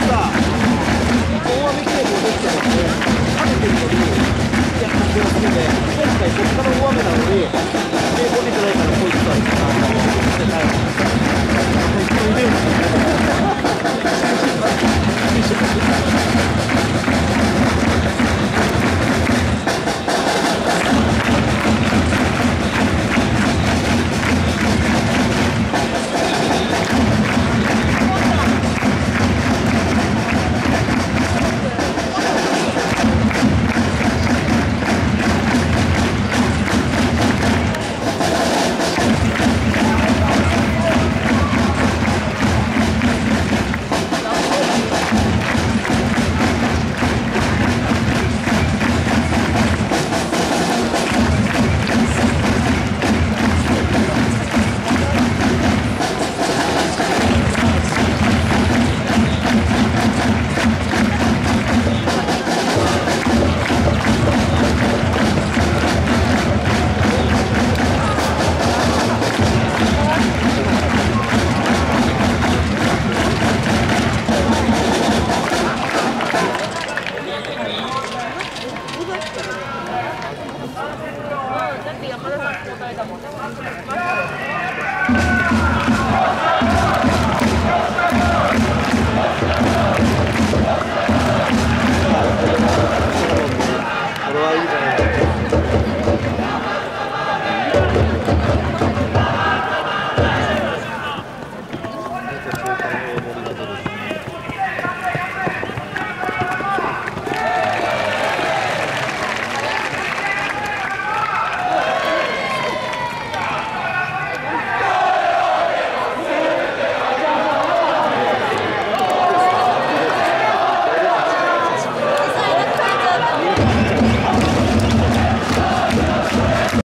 さ、大雨記念に戻っちゃので、晴れてるのに、いや、風が好きで、今回、そっから大雨なのに、だもん。